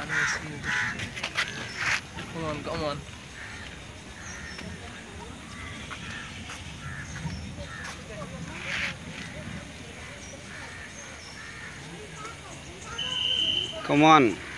Come on, come on. Come on.